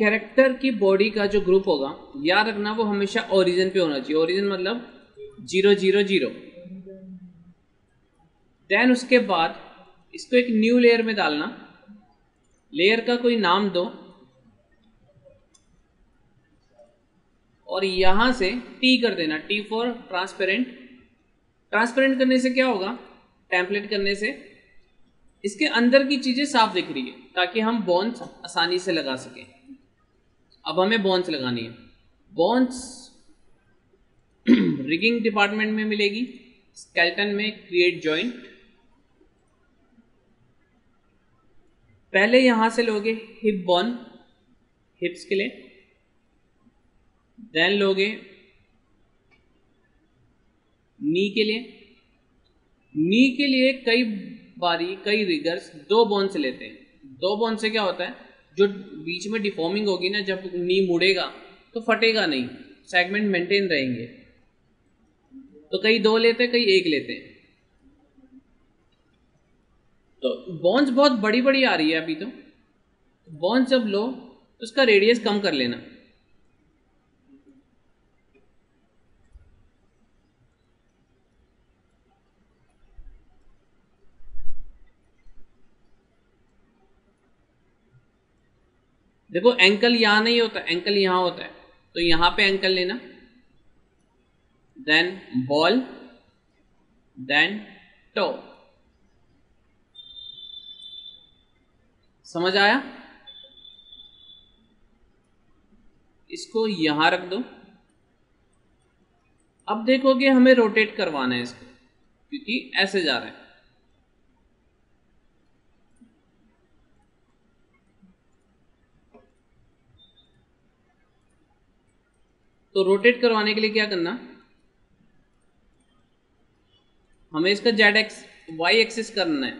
Character की body का जो ग्रुप होगा, याद रखना वो हमेशा ओरिजिन पे होना चाहिए। ओरिजिन मतलब ज़ीरो ज़ीरो ज़ीरो देन उसके बाद इसको एक न्यू लेयर में डालना। लेयर का कोई नाम दो। और यहाँ से टी कर देना। टी फॉर ट्रांसपेरेंट ट्रांसपेरेंट करने से क्या होगा? टेम्पलेट करने से। इसके अंदर की चीज़ें साफ़ दिख रही है, ताकि हम बॉन्स आसानी से लगा सकें। अब हमें बॉन्स लगानी है। बॉन्स रिगिंग डिपार्टमेंट में मिलेगी स्केल्टन में क्रिएट जॉइंट पहले यहाँ से लोगे हिप बॉन हिप्स के लिए। देन लोगे नी के लिए। नी के लिए कई बारी, कई रिगर्स दो बोन से लेते हैं। दो बोन से क्या होता है? जो बीच में डिफॉर्मिंग होगी ना, जब नी मुड़ेगा तो फटेगा नहीं। सेगमेंट मेंटेन रहेंगे। तो कई दो लेते हैं, कई एक लेते हैं। तो बॉन्स बहुत बड़ी बड़ी आ रही है अभी तो। बॉन्स जब लो तो उसका रेडियस कम कर लेना। देखो एंकल यहाँ नहीं होता एंकल यहाँ होता है। तो यहाँ पे एंकल लेना। देन बॉल देन टो समझ आया? इसको यहाँ रख दो। अब देखोगे हमें रोटेट करवाना है इसको, क्योंकि ऐसे जा रहा है। तो रोटेट करवाने के लिए क्या करना? हमें इसका जेड एक्स वाई एक्सिस करना है।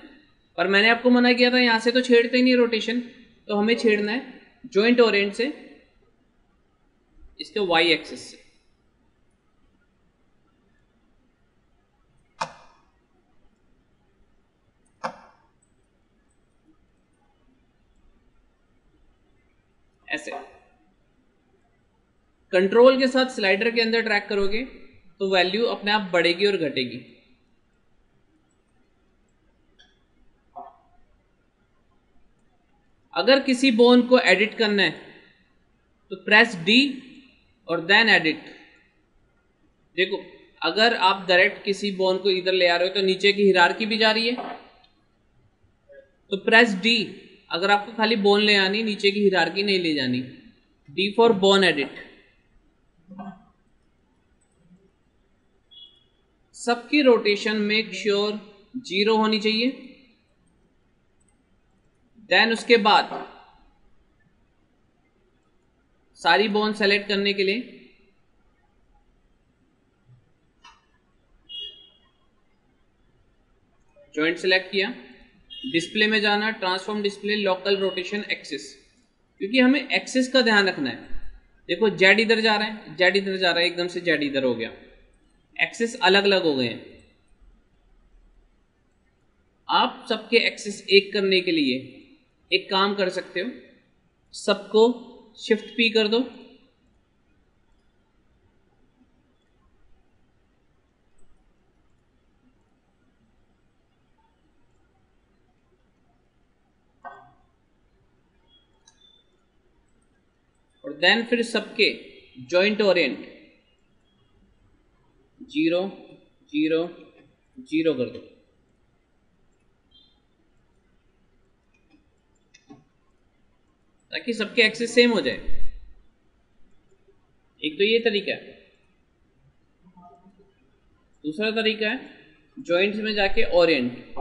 पर मैंने आपको मना किया था, यहाँ से तो छेड़ते ही नहीं रोटेशन तो हमें छेड़ना है जॉइंट ओरेंट से, इसके वाई एक्सिस से। ऐसे। कंट्रोल के साथ स्लाइडर के अंदर ट्रैक करोगे तो वैल्यू अपने आप बढ़ेगी और घटेगी। अगर किसी बोन को एडिट करना है तो प्रेस डी और देन एडिट देखो, अगर आप डायरेक्ट किसी बोन को इधर ले आ रहे हो तो नीचे की हिरार की भी जा रही है। तो प्रेस डी अगर आपको खाली बोन ले आनी, नीचे की हिरार की नहीं ले जानी। डी फॉर बोन एडिट सबकी रोटेशन मेक श्योर ज़ीरो होनी चाहिए। देन उसके बाद सारी बोन सेलेक्ट करने के लिए जॉइंट सेलेक्ट किया। डिस्प्ले में जाना transform display local rotation axis क्योंकि हमें एक्सिस का ध्यान रखना है। देखो, जेड इधर जा रहा है, जेड इधर जा रहा है, एकदम से जेड इधर हो गया। एक्सेस अलग अलग हो गए हैं। आप सबके एक्सेस एक करने के लिए एक काम कर सकते हो। सबको शिफ्ट पी कर दो और देन फिर सबके joint orient zero zero zero कर दो। ताकि सबके एक्सेस सेम हो जाए। एक तो ये तरीका है। दूसरा तरीका है जॉइंट्स में जाके ओरिएंट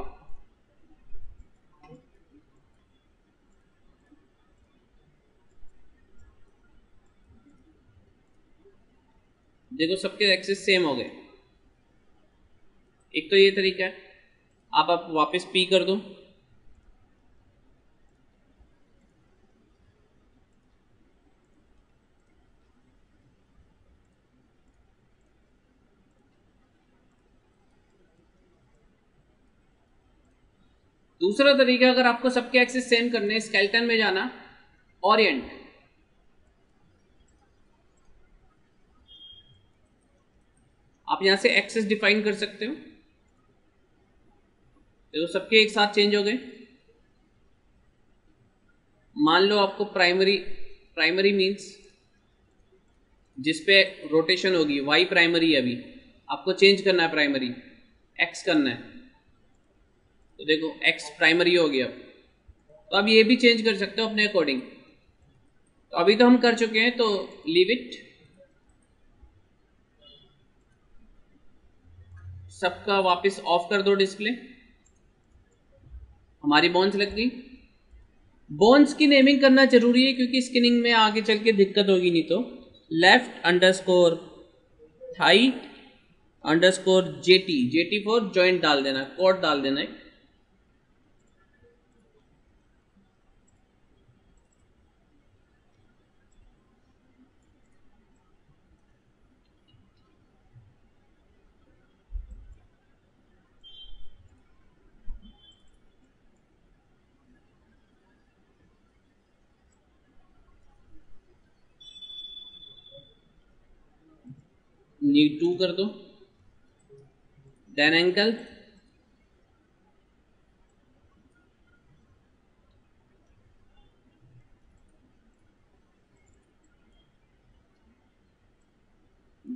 देखो, सबके एक्सेस सेम हो गए। एक तो ये तरीका है, आप आप वापस पी कर दो। दूसरा तरीका, अगर आपको सबके एक्सेस सेम करने स्केल्टन में जाना ओरिएंट आप यहाँ से एक्सेस डिफाइन कर सकते हो। तो सबके एक साथ चेंज हो गए। मान लो आपको प्राइमरी प्राइमरी मींस जिस पे रोटेशन होगी वाई प्राइमरी अभी। आपको चेंज करना है प्राइमरी एक्स करना है। तो देखो एक्स प्राइमरी हो गया। तो अब ये भी चेंज कर सकते हो अपने अकॉर्डिंग तो अभी तो हम कर चुके हैं तो लीव इट सबका वापस ऑफ़ कर दो डिस्प्ले हमारी बोन्स लग गई। बोन्स की नेमिंग करना ज़रूरी है क्योंकि स्किनिंग में आगे चल के दिक्कत होगी नहीं तो। Left underscore thigh underscore JT T J T four joint डाल देना कोड डाल देना है नी टू कर दो। Ten ankle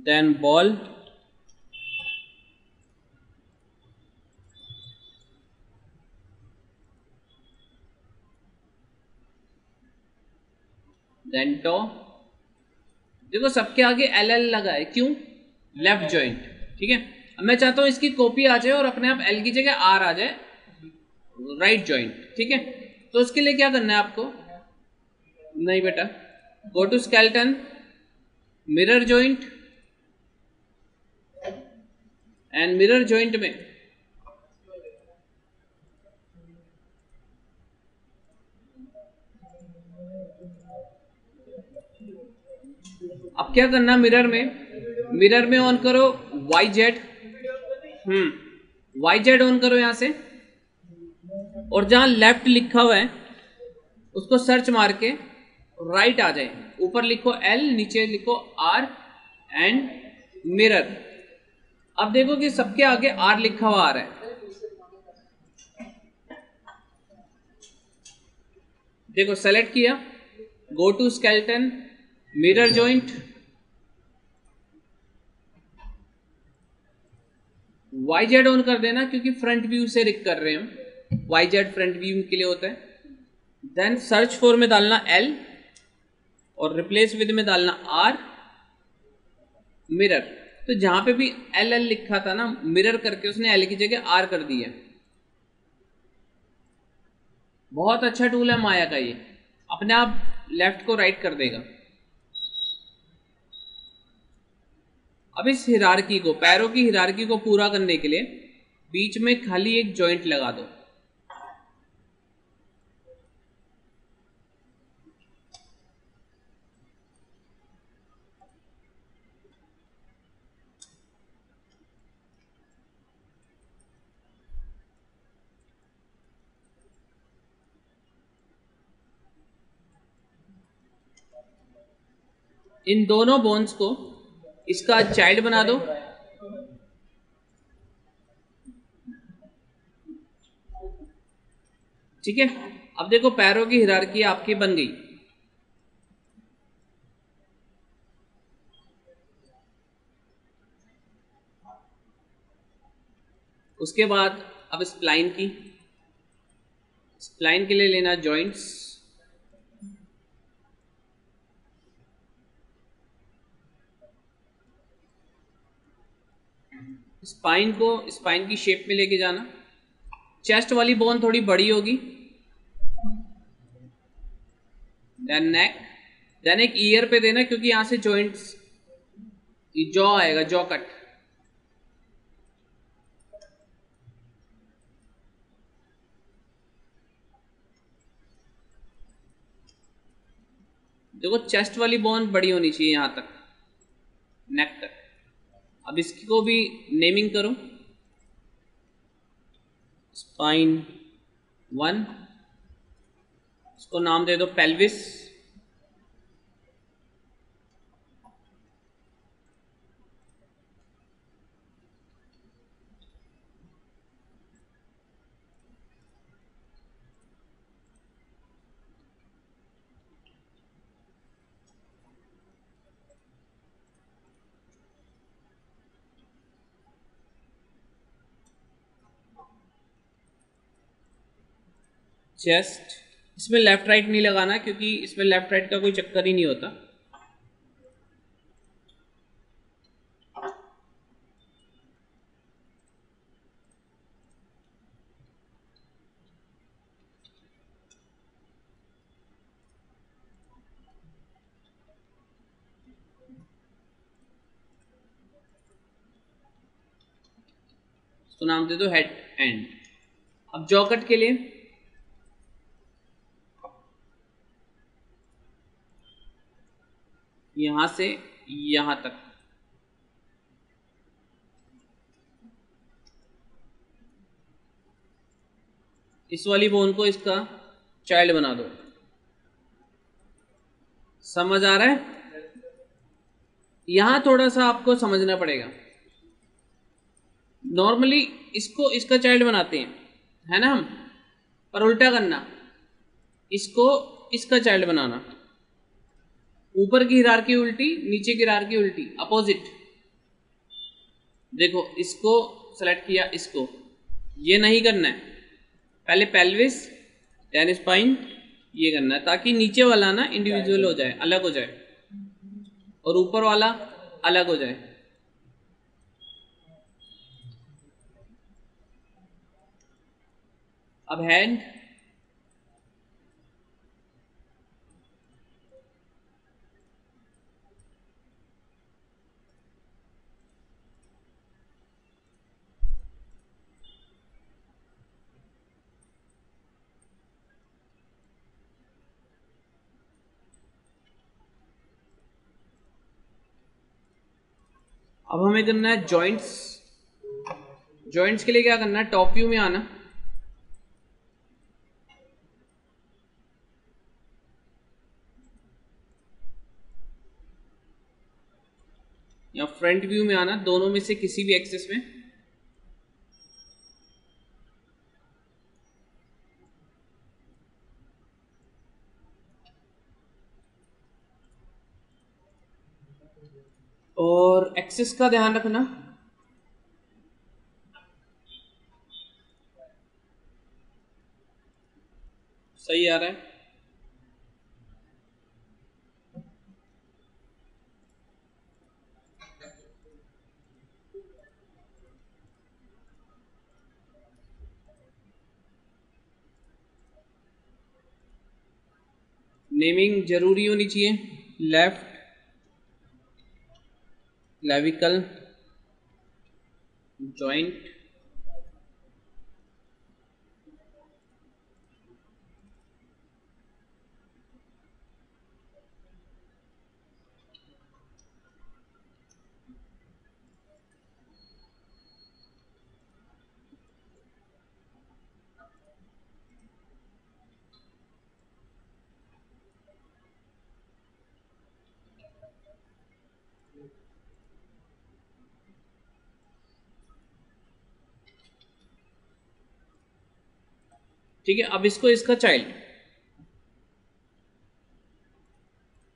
then ball then toe देखो, सबके आगे एल एल लगा है। क्यों? लेफ़्ट जॉइंट ठीक है? अब मैं चाहता हूँ इसकी कॉपी आ जाए और अपने आप एल की जगह आर आ जाए राइट जॉइंट ठीक है? तो उसके लिए क्या करना है आपको? नहीं बेटा go to skeleton mirror joint and mirror joint में। अब क्या करना मिरर में? मिरर में ऑन करो Y Z hmm. Y Z on करो यहाँ से। और जहाँ लेफ़्ट लिखा हुआ है उसको सर्च मार के राइट आ जाए। ऊपर लिखो एल नीचे लिखो आर एंड मिरर अब देखो कि सबके आगे आर लिखा हुआ आ रहा है। देखो सेलेक्ट किया। Go to skeleton mirror joint Y Z on कर देना क्योंकि फ्रंट व्यू से रिक कर रहे हैं हम। वाई जेड फ्रंट व्यू के लिए होता है। देन सर्च फॉर में डालना एल और रिप्लेस विद में डालना आर मिरर तो जहाँ पे भी एल एल लिखा था ना मिरर करके उसने एल की जगह आर कर दिया बहुत अच्छा टूल है माया का ये। अपने आप लेफ़्ट को राइट कर देगा। अब इस हिरारकी को, पैरों की हिरारकी को पूरा करने के लिए बीच में खाली एक जॉइंट लगा दो। इन दोनों बोन्स को इसका चाइल्ड बना दो। ठीक है? अब देखो, पैरों की हिरारकी आपकी बन गई। उसके बाद, अब स्प्लाइन की। स्प्लाइन के लिए लेना जॉइंट्स स्पाइन को, स्पाइन की शेप में लेके जाना। चेस्ट वाली बोन थोड़ी बड़ी होगी। देन नेक देन एक ईयर पे देना, क्योंकि यहाँ से जॉइंट्स जॉ आएगा जॉ कट देखो चेस्ट वाली बोन बड़ी होनी चाहिए यहाँ तक। नेक तक। अब इसको भी नेमिंग करो. स्पाइन वन इसको नाम दे दो पेल्विस चेस्ट इसमें लेफ़्ट राइट नहीं लगाना क्योंकि इसमें लेफ़्ट राइट का कोई चक्कर ही नहीं होता। नाम दे दो हेड एंड। अब जॉकट के लिए यहाँ से यहाँ तक। इस वाली बोन को इसका चाइल्ड बना दो। समझ आ रहा है? यहाँ थोड़ा सा आपको समझना पड़ेगा। नॉर्मली इसको इसका चाइल्ड बनाते हैं, है ना हम? पर उल्टा करना। इसको इसका चाइल्ड बनाना। ऊपर की हिरार की उल्टी, नीचे की हिरार की उल्टी अपोजिट देखो, इसको सेलेक्ट किया, इसको। ये नहीं करना है। पहले पेल्विस देन स्पाइन ये करना है, ताकि नीचे वाला ना इंडिविजुअल हो जाए, अलग हो जाए। और ऊपर वाला अलग हो जाए। अब हैंड अब हमें करना है जॉइंट्स जॉइंट्स के लिए क्या करना है? टॉप व्यू में आना। या फ्रंट व्यू में आना, दोनों में से किसी भी एक्सेस में और एक्सेस का ध्यान रखना सही आ रहा है। नेमिंग ज़रूरी होनी चाहिए। लेफ़्ट clavicle joint ठीक है, अब इसको इसका चाइल्ड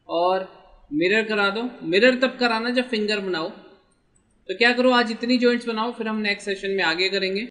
और मिरर करा दो। मिरर तब कराना जब फिंगर बनाओ। तो क्या करो, आज इतनी जॉइंट्स बनाओ, फिर हम नेक्स्ट सेशन में आगे करेंगे।